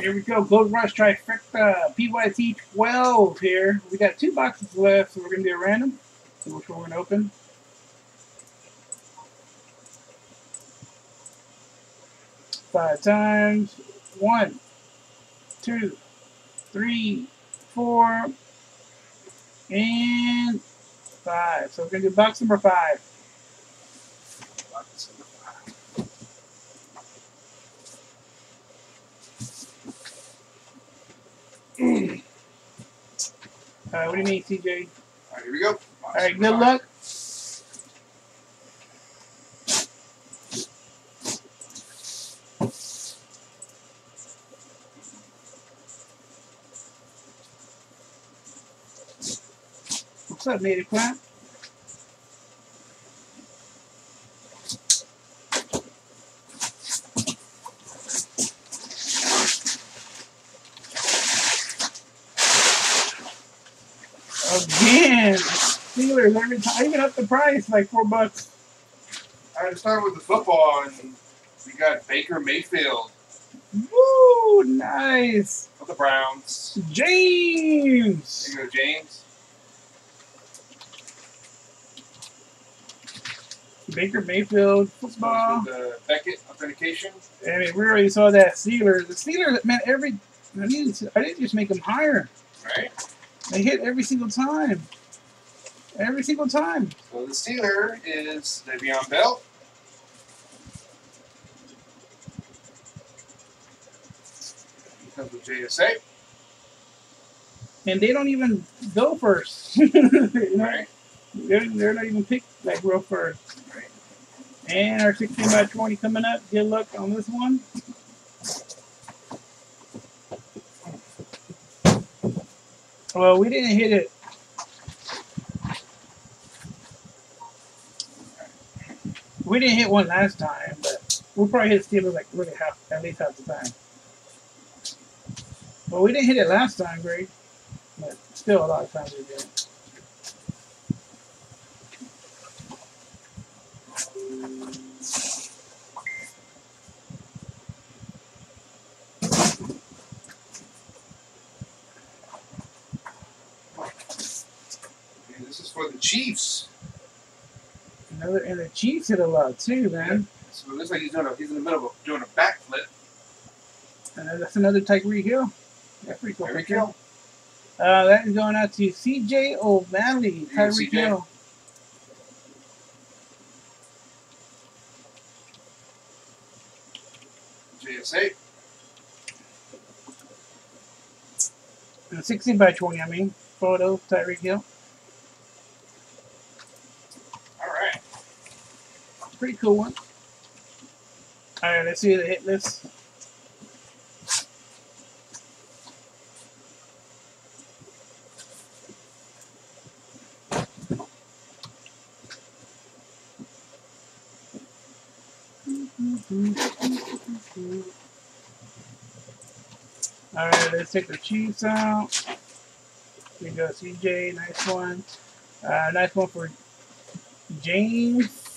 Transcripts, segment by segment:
Here we go. Gold Rush Trifecta uh, PYT 12 here. We got two boxes left, so we're going to do a random. See which one we're going to open. Five times. One, two, three, four, and five. So we're going to do box number five. Uh, what do you mean, TJ? All right, here we go. All right, good luck. What's up, native plant? Again, Steelers every time, I even up the price like four bucks. All right, let's start with the football, and we got Baker Mayfield Woo, nice, of the Browns. James. There you go, James. Baker Mayfield football. with the Beckett authentication. I mean, we already saw that Steelers. The Steelers, man, every I didn't, I didn't just make them higher. Right. They hit every single time. Every single time. So the Steeler is Le'Veon Bell. He comes with JSA. And they don't even go first. you know? Right. they're, they're not even picked like real first. Right. And our 16 by 20 coming up. Good luck on this one. Well, we didn't hit it. We didn't hit one last time, but we'll probably hit Steelers like really half, at least half the time. Well, we didn't hit it last time, Greg. But still, a lot of times we did. And this is for the Chiefs. Another, and the Chiefs hit a lot too, man. So it looks like he's doing a, he's in the middle of doing a backflip. And that's another Tyreek Hill. That's pretty cool. Picture. go. Uh, that is going out to CJ O'Malley, Yeah, Tyreek. Hill. JSA. And 16 by 20, I mean. Photo, Tyreek Hill. All right. Pretty cool one. Alright, let's see the hit list. Alright, let's take the Chiefs out. We go CJ, nice one. Uh, nice one for James.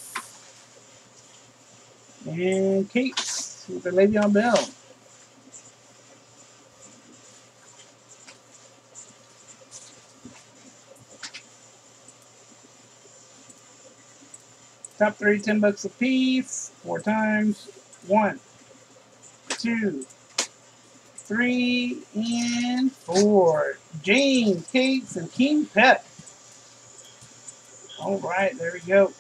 And Kate with the Le'Veon Bell. Top three, 10 bucks a piece. Four times. One, two, three, and four. James, Cates, and King Pep. All right, there we go.